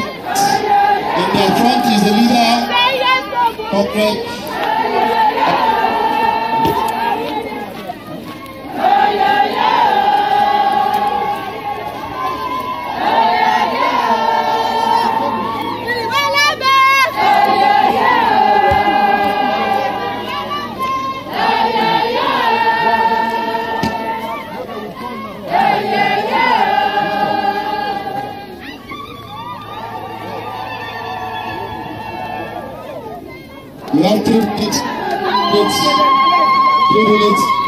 In their front is the leader, Comrade You have three minutes. minutes. Three minutes.